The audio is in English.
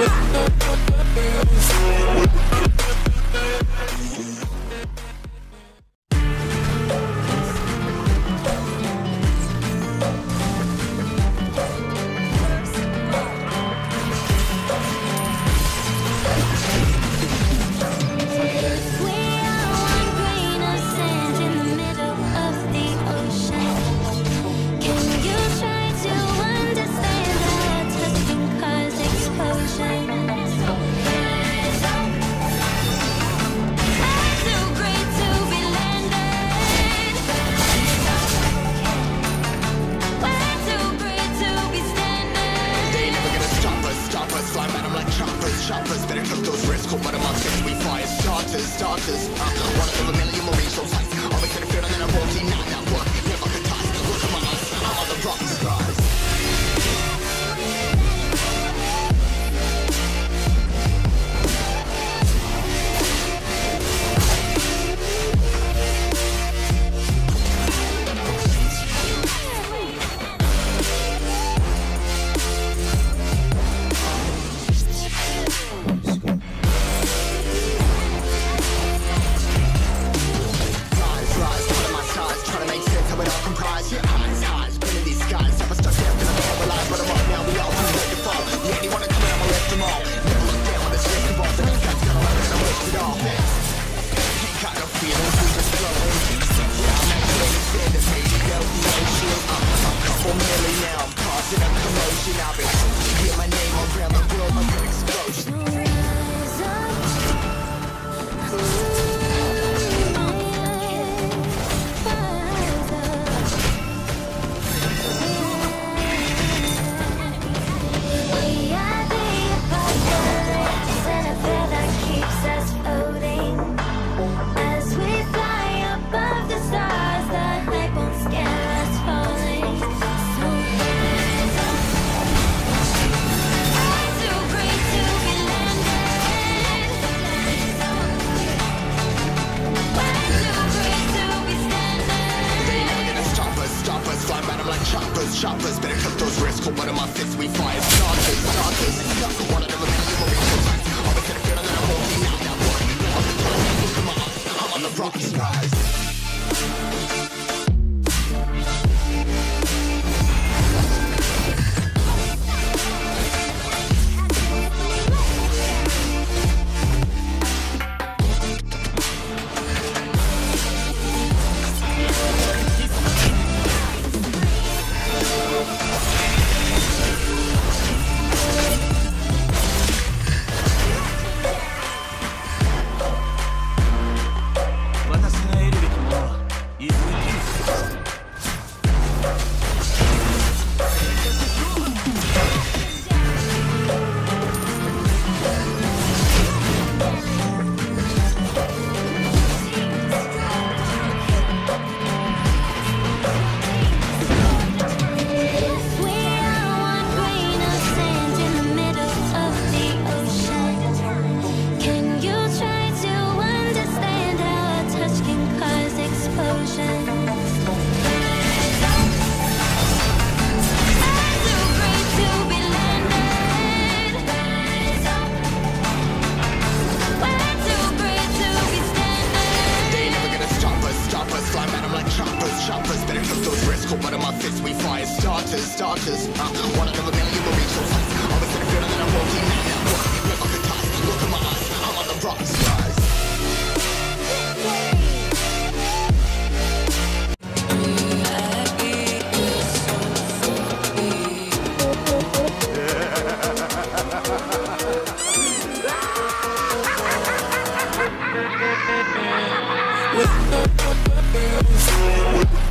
with darkest. Uh, one of the it all comprise. Your eyes, eyes, been in these skies. Never stuck down, gonna be realize, but I'm up now. We all too late to fall. Yeah, wanna come in, I'ma lift them all. Never look down when it's risk involved. The next guy's gonna learn and I waste it all. Ain't got no feelings, we just flowing. Yeah, I'm actually standing, made it out the ocean. Uh, a couple million now, I'm causing a commotion. I've been get my name around the world choppers, choppers. Better cut those wrists, cold one of my fists, we fire starters, starters. I'm the rock skies. Choppers. Better cut those wrists, cold of my fists, we fire starters, starters. Uh, one of them a million will reach those heights. Always in the field and then I won't deny that work. Never could toss. Look at my eyes, I'm on the rock. With yeah.